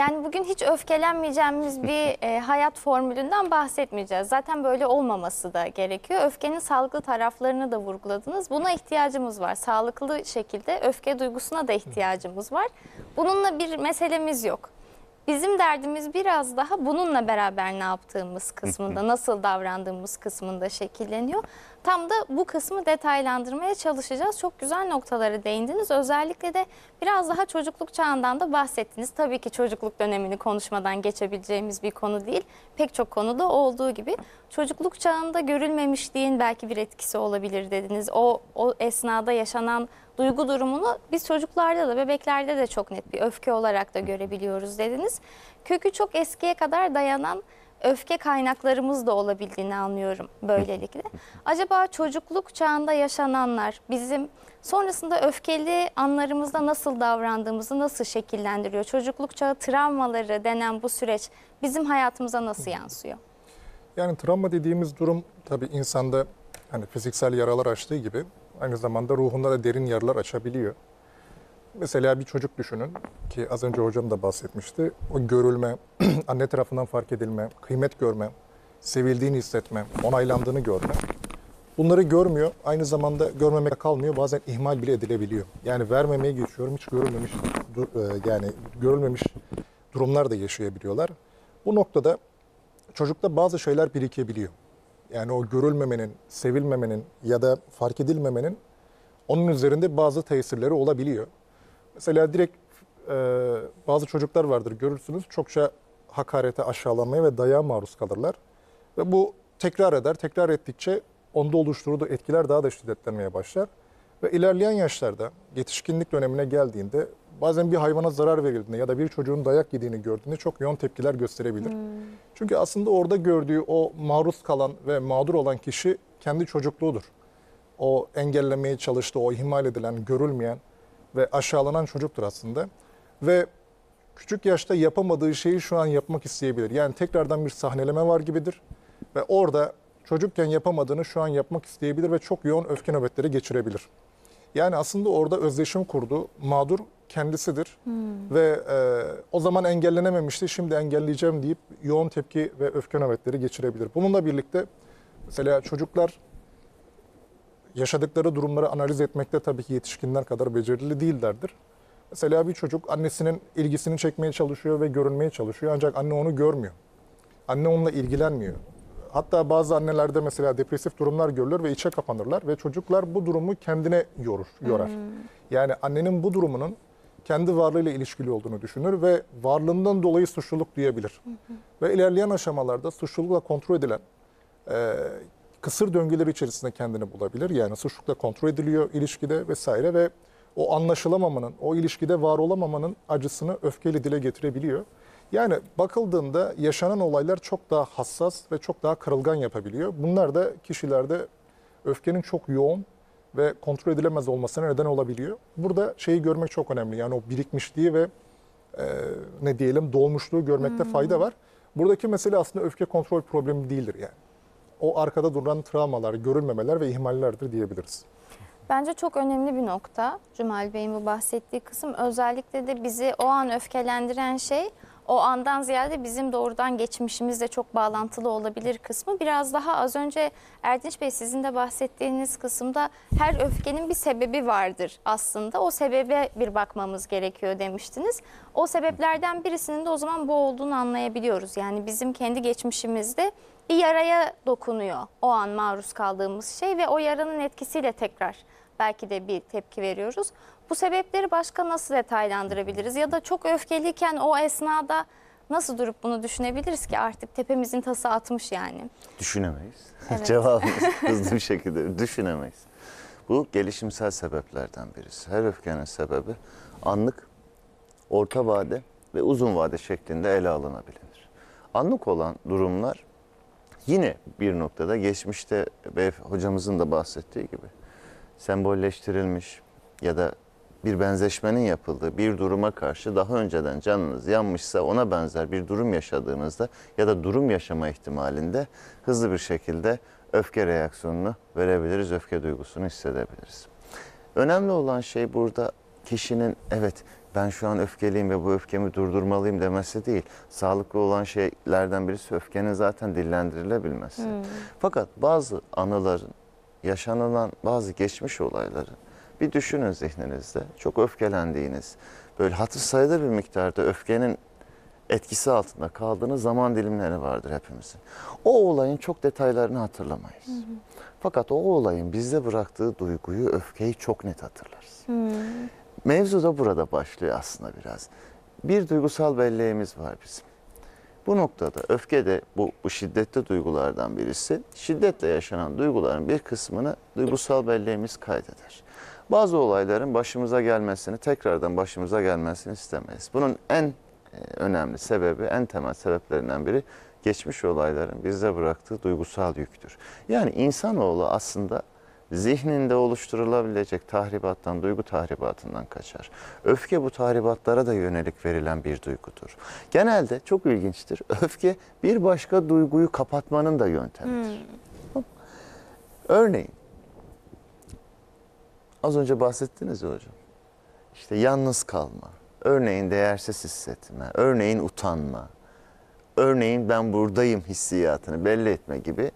Yani bugün hiç öfkelenmeyeceğimiz bir e, hayat formülünden bahsetmeyeceğiz. Zaten böyle olmaması da gerekiyor. Öfkenin sağlıklı taraflarını da vurguladınız. Buna ihtiyacımız var. Sağlıklı şekilde öfke duygusuna da ihtiyacımız var. Bununla bir meselemiz yok. Bizim derdimiz biraz daha bununla beraber ne yaptığımız kısmında, nasıl davrandığımız kısmında şekilleniyor. Tam da bu kısmı detaylandırmaya çalışacağız. Çok güzel noktalara değindiniz. Özellikle de biraz daha çocukluk çağından da bahsettiniz. Tabii ki çocukluk dönemini konuşmadan geçebileceğimiz bir konu değil. Pek çok konuda olduğu gibi. Çocukluk çağında görülmemişliğin belki bir etkisi olabilir dediniz. O, o esnada yaşanan duygu durumunu biz çocuklarda da bebeklerde de çok net bir öfke olarak da görebiliyoruz dediniz. Kökü çok eskiye kadar dayanan öfke kaynaklarımız da olabildiğini anlıyorum böylelikle. Acaba çocukluk çağında yaşananlar bizim sonrasında öfkeli anlarımızda nasıl davrandığımızı nasıl şekillendiriyor? Çocukluk çağı travmaları denen bu süreç bizim hayatımıza nasıl yansıyor? Yani travma dediğimiz durum tabii insanda hani fiziksel yaralar açtığı gibi aynı zamanda ruhunda da derin yaralar açabiliyor. Mesela bir çocuk düşünün ki az önce hocam da bahsetmişti. O görülme, anne tarafından fark edilme, kıymet görme, sevildiğini hissetme, onaylandığını görme. Bunları görmüyor. Aynı zamanda görmemek kalmıyor. Bazen ihmal bile edilebiliyor. Yani vermemeye geçiyorum. Hiç görülmemiş e, yani görülmemiş durumlar da yaşayabiliyorlar. Bu noktada çocukta bazı şeyler birikebiliyor. Yani o görülmemenin, sevilmemenin ya da fark edilmemenin onun üzerinde bazı tesirleri olabiliyor. Mesela direkt e, bazı çocuklar vardır görürsünüz çokça hakarete, aşağılanmaya ve dayağa maruz kalırlar. Ve bu tekrar eder, tekrar ettikçe onda oluşturduğu etkiler daha da şiddetlenmeye başlar. Ve ilerleyen yaşlarda yetişkinlik dönemine geldiğinde bazen bir hayvana zarar verildiğinde ya da bir çocuğun dayak yediğini gördüğünde çok yoğun tepkiler gösterebilir. Çünkü aslında orada gördüğü o maruz kalan ve mağdur olan kişi kendi çocukluğudur. O engellemeye çalıştığı, o ihmal edilen, görülmeyen ve aşağılanan çocuktur aslında. Ve küçük yaşta yapamadığı şeyi şu an yapmak isteyebilir. Yani tekrardan bir sahneleme var gibidir. Ve orada çocukken yapamadığını şu an yapmak isteyebilir ve çok yoğun öfke nöbetleri geçirebilir. Yani aslında orada özdeşim kurdu. Mağdur kendisidir. Ve e, o zaman engellenememişti. Şimdi engelleyeceğim deyip yoğun tepki ve öfke nöbetleri geçirebilir. Bununla birlikte mesela çocuklar yaşadıkları durumları analiz etmekte tabii ki yetişkinler kadar becerili değillerdir. Mesela bir çocuk annesinin ilgisini çekmeye çalışıyor ve görünmeye çalışıyor ancak anne onu görmüyor. Anne onunla ilgilenmiyor. Hatta bazı annelerde mesela depresif durumlar görülür ve içe kapanırlar ve çocuklar bu durumu kendine yorur, yorar. Yani annenin bu durumunun kendi varlığıyla ilişkili olduğunu düşünür ve varlığından dolayı suçluluk duyabilir. Ve ilerleyen aşamalarda suçlulukla kontrol edilen e, kısır döngüler içerisinde kendini bulabilir. Yani suçlulukla kontrol ediliyor ilişkide vesaire ve o anlaşılamamanın, o ilişkide var olamamanın acısını öfkeyle dile getirebiliyor. Yani bakıldığında yaşanan olaylar çok daha hassas ve çok daha kırılgan yapabiliyor. Bunlar da kişilerde öfkenin çok yoğun ve kontrol edilemez olmasına neden olabiliyor. Burada şeyi görmek çok önemli. Yani o birikmişliği ve e, ne diyelim dolmuşluğu görmekte fayda var. Buradaki mesele aslında öfke kontrol problemi değildir yani. O arkada duran travmalar, görülmemeler ve ihmallerdir diyebiliriz. Bence çok önemli bir nokta Cumali Bey'in bu bahsettiği kısım. Özellikle de bizi o an öfkelendiren şey o andan ziyade bizim doğrudan geçmişimizle çok bağlantılı olabilir kısmı. Biraz daha az önce Erdinç Bey sizin de bahsettiğiniz kısımda her öfkenin bir sebebi vardır aslında. O sebebe bir bakmamız gerekiyor demiştiniz. O sebeplerden birisinin de o zaman bu olduğunu anlayabiliyoruz. Yani bizim kendi geçmişimizde bir yaraya dokunuyor o an maruz kaldığımız şey ve o yaranın etkisiyle tekrar belki de bir tepki veriyoruz. Bu sebepleri başka nasıl detaylandırabiliriz? Ya da çok öfkeliyken o esnada nasıl durup bunu düşünebiliriz ki artık tepemizin tası atmış yani. Düşünemeyiz. Evet. Cevabımız hızlı bir şekilde düşünemeyiz. Bu gelişimsel sebeplerden birisi. Her öfkenin sebebi anlık, orta vade ve uzun vade şeklinde ele alınabilir. Anlık olan durumlar yine bir noktada geçmişte ve hocamızın da bahsettiği gibi sembolleştirilmiş ya da bir benzeşmenin yapıldığı bir duruma karşı daha önceden canınız yanmışsa ona benzer bir durum yaşadığınızda ya da durum yaşama ihtimalinde hızlı bir şekilde öfke reaksiyonunu verebiliriz, öfke duygusunu hissedebiliriz. Önemli olan şey burada kişinin evet ben şu an öfkeliyim ve bu öfkemi durdurmalıyım demesi değil. Sağlıklı olan şeylerden birisi öfkenin zaten dillendirilebilmesi. Fakat bazı anıların, yaşanılan bazı geçmiş olayları bir düşünün zihninizde. Çok öfkelendiğiniz, böyle hatır sayılır bir miktarda öfkenin etkisi altında kaldığınız zaman dilimleri vardır hepimizin. O olayın çok detaylarını hatırlamayız. Fakat o olayın bizde bıraktığı duyguyu, öfkeyi çok net hatırlarız. Mevzu da burada başlıyor aslında biraz. Bir duygusal belleğimiz var bizim. Bu noktada öfke de bu, bu şiddetli duygulardan birisi. Şiddetle yaşanan duyguların bir kısmını duygusal belleğimiz kaydeder. Bazı olayların başımıza gelmesini, tekrardan başımıza gelmesini istemeyiz. Bunun en e, önemli sebebi, en temel sebeplerinden biri geçmiş olayların bizde bıraktığı duygusal yüktür. Yani insanoğlu aslında zihninde oluşturulabilecek tahribattan, duygu tahribatından kaçar. Öfke bu tahribatlara da yönelik verilen bir duygudur. Genelde çok ilginçtir. Öfke bir başka duyguyu kapatmanın da yöntemidir. Örneğin, az önce bahsettiniz ya hocam. İşte yalnız kalma, örneğin değersiz hissetme, örneğin utanma, örneğin ben buradayım hissiyatını belli etme gibi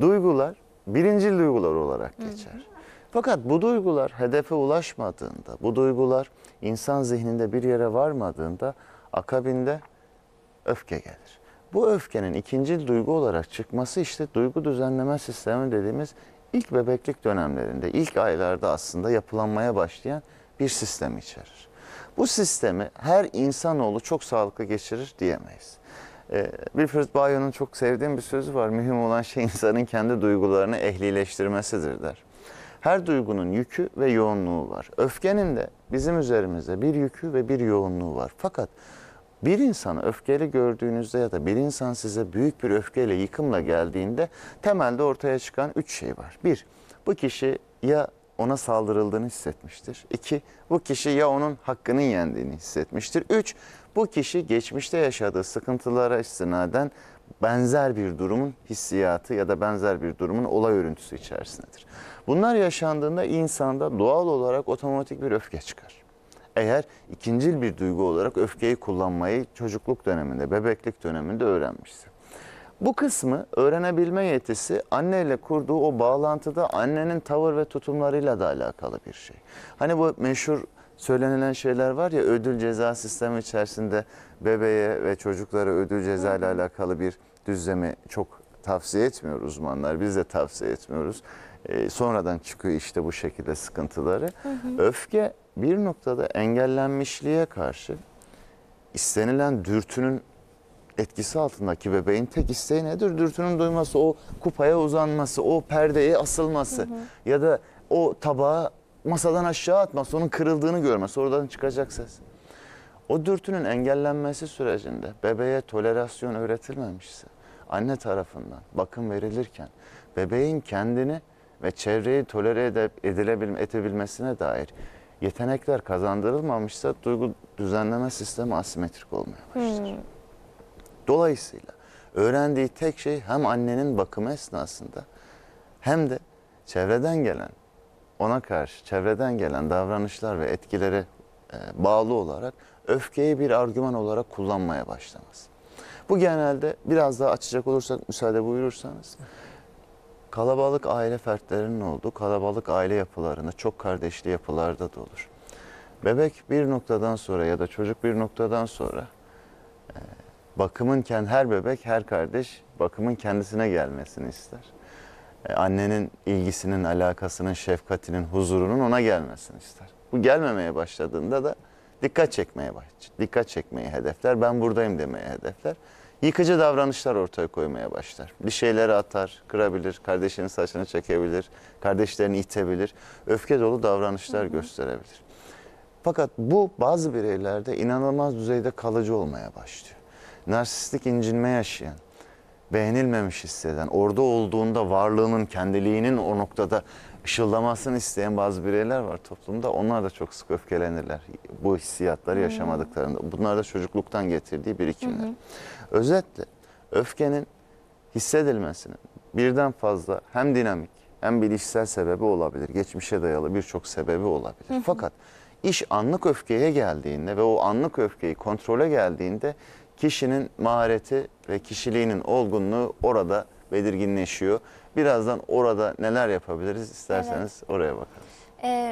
duygular birincil duygular olarak geçer. Fakat bu duygular hedefe ulaşmadığında, bu duygular insan zihninde bir yere varmadığında akabinde öfke gelir. Bu öfkenin ikinci duygu olarak çıkması işte duygu düzenleme sistemi dediğimiz ilk bebeklik dönemlerinde, ilk aylarda aslında yapılanmaya başlayan bir sistem içerir. Bu sistemi her insanoğlu çok sağlıklı geçirir diyemeyiz. Ee, Wilfred Bayon'un çok sevdiğim bir sözü var. Mühim olan şey insanın kendi duygularını ehlileştirmesidir der. Her duygunun yükü ve yoğunluğu var. Öfkenin de bizim üzerimizde bir yükü ve bir yoğunluğu var. Fakat bir insanı öfkeli gördüğünüzde ya da bir insan size büyük bir öfkeyle, yıkımla geldiğinde temelde ortaya çıkan üç şey var. Bir, bu kişi ya ona saldırıldığını hissetmiştir. İki, bu kişi ya onun hakkının yendiğini hissetmiştir. Üç, bu kişi geçmişte yaşadığı sıkıntılara istinaden benzer bir durumun hissiyatı ya da benzer bir durumun olay örüntüsü içerisindedir. Bunlar yaşandığında insanda doğal olarak otomatik bir öfke çıkar. Eğer ikincil bir duygu olarak öfkeyi kullanmayı çocukluk döneminde, bebeklik döneminde öğrenmişse. Bu kısmı öğrenebilme yetisi anneyle kurduğu o bağlantıda annenin tavır ve tutumlarıyla da alakalı bir şey. Hani bu meşhur söylenilen şeyler var ya ödül ceza sistemi içerisinde bebeğe ve çocuklara ödül ceza ile alakalı bir düzlemi çok tavsiye etmiyor uzmanlar. Biz de tavsiye etmiyoruz. Ee, sonradan çıkıyor işte bu şekilde sıkıntıları. Öfke bir noktada engellenmişliğe karşı istenilen dürtünün etkisi altındaki bebeğin tek isteği nedir? Dürtünün duyması, o kupaya uzanması, o perdeye asılması ya da o tabağı masadan aşağı atması, onun kırıldığını görmesi, oradan çıkacak ses. O dürtünün engellenmesi sürecinde bebeğe tolerasyon öğretilmemişse, anne tarafından bakım verilirken bebeğin kendini ve çevreyi tolere ede- edilebilme, edebilmesine dair yetenekler kazandırılmamışsa duygu düzenleme sistemi asimetrik olmaya başlar. Dolayısıyla öğrendiği tek şey hem annenin bakımı esnasında hem de çevreden gelen ona karşı çevreden gelen davranışlar ve etkilere bağlı olarak öfkeyi bir argüman olarak kullanmaya başlaması. Bu genelde biraz daha açacak olursak müsaade buyurursanız kalabalık aile fertlerinin olduğu kalabalık aile yapılarında çok kardeşli yapılarda da olur. Bebek bir noktadan sonra ya da çocuk bir noktadan sonra e, bakımın her bebek her kardeş bakımın kendisine gelmesini ister. E, annenin ilgisinin, alakasının, şefkatinin, huzurunun ona gelmesini ister. Bu gelmemeye başladığında da dikkat çekmeye başlar. Dikkat çekmeyi hedefler. Ben buradayım demeye hedefler. Yıkıcı davranışlar ortaya koymaya başlar. Bir şeyleri atar, kırabilir, kardeşinin saçını çekebilir, kardeşlerini itebilir. Öfke dolu davranışlar gösterebilir. Fakat bu bazı bireylerde inanılmaz düzeyde kalıcı olmaya başlıyor. Narsistik incinme yaşayan, beğenilmemiş hisseden, orada olduğunda varlığının, kendiliğinin o noktada ışıldamasını isteyen bazı bireyler var toplumda. Onlar da çok sık öfkelenirler bu hissiyatları yaşamadıklarında. Bunlar da çocukluktan getirdiği birikimler. Özetle öfkenin hissedilmesinin birden fazla hem dinamik hem bilişsel sebebi olabilir. Geçmişe dayalı birçok sebebi olabilir. Fakat İş anlık öfkeye geldiğinde ve o anlık öfkeyi kontrole geldiğinde kişinin mahareti ve kişiliğinin olgunluğu orada belirginleşiyor. Birazdan orada neler yapabiliriz isterseniz oraya bakalım. Ee,